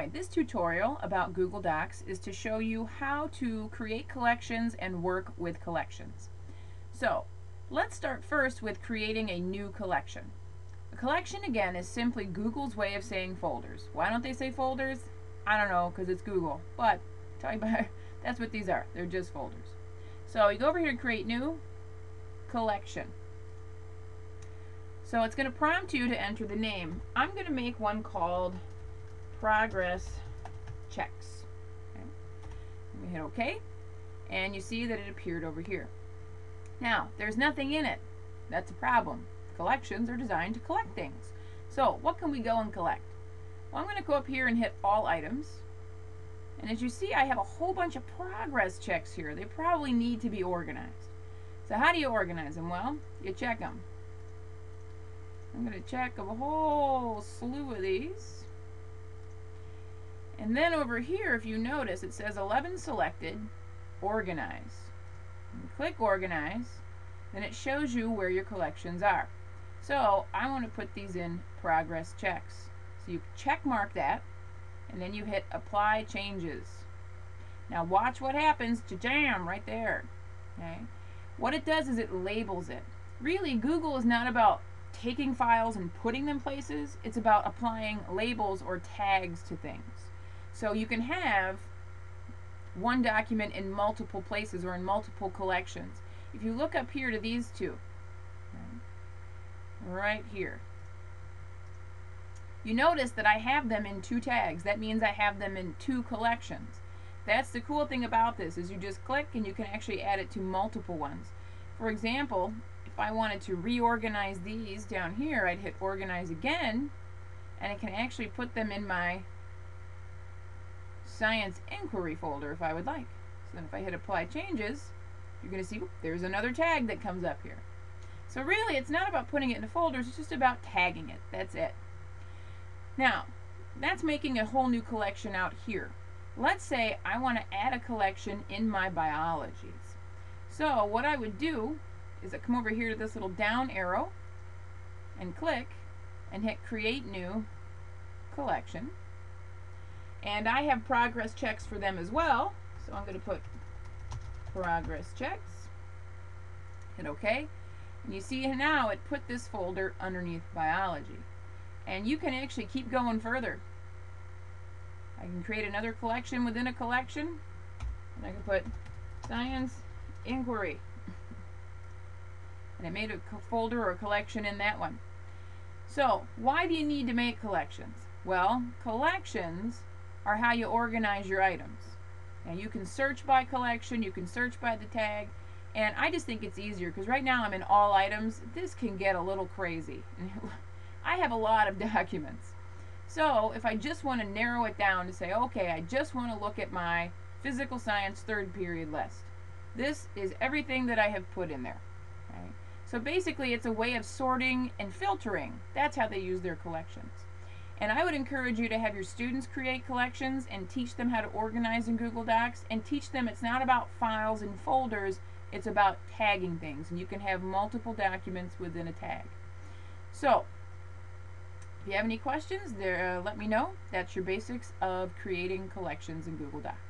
Hi, this tutorial about Google Docs is to show you how to create collections and work with collections. So, let's start first with creating a new collection. A collection, again, is simply Google's way of saying folders. Why don't they say folders? I don't know, because it's Google. But, about that's what these are. They're just folders. So, you go over here to create new collection. So it's going to prompt you to enter the name. I'm going to make one called progress checks. Okay. We hit OK, and you see that it appeared over here. Now, there's nothing in it. That's a problem. Collections are designed to collect things. So, what can we go and collect? Well, I'm going to go up here and hit All Items. And as you see, I have a whole bunch of progress checks here. They probably need to be organized. So how do you organize them? Well, you check them. I'm going to check a whole slew of these. And then over here, if you notice, it says 11 selected, organize. Click organize, then it shows you where your collections are. So I want to put these in progress checks. So you check mark that, and then you hit apply changes. Now watch what happens to jam right there. Okay. What it does is it labels it. Really, Google is not about taking files and putting them places. It's about applying labels or tags to things. So you can have one document in multiple places or in multiple collections. If you look up here to these two, right here, you notice that I have them in two tags. That means I have them in two collections. That's the cool thing about this is you just click and you can actually add it to multiple ones. For example, if I wanted to reorganize these down here, I'd hit organize again and I can actually put them in my science inquiry folder if I would like. So then if I hit apply changes, you're going to see there's another tag that comes up here. So really, it's not about putting it into folders, it's just about tagging it. That's it. Now, that's making a whole new collection out here. Let's say I want to add a collection in my biologies. So what I would do is I come over here to this little down arrow and click and hit create new collection. And I have progress checks for them as well. So I'm going to put progress checks. Hit OK. And you see now it put this folder underneath biology. And you can actually keep going further. I can create another collection within a collection. And I can put science inquiry. and I made a folder or a collection in that one. So, why do you need to make collections? Well, collections are how you organize your items. And you can search by collection, you can search by the tag, and I just think it's easier because right now I'm in all items. This can get a little crazy. I have a lot of documents. So if I just want to narrow it down to say, okay, I just want to look at my physical science third period list. This is everything that I have put in there. Okay? So basically it's a way of sorting and filtering. That's how they use their collections. And I would encourage you to have your students create collections and teach them how to organize in Google Docs and teach them it's not about files and folders, it's about tagging things. And you can have multiple documents within a tag. So, if you have any questions, there, uh, let me know. That's your basics of creating collections in Google Docs.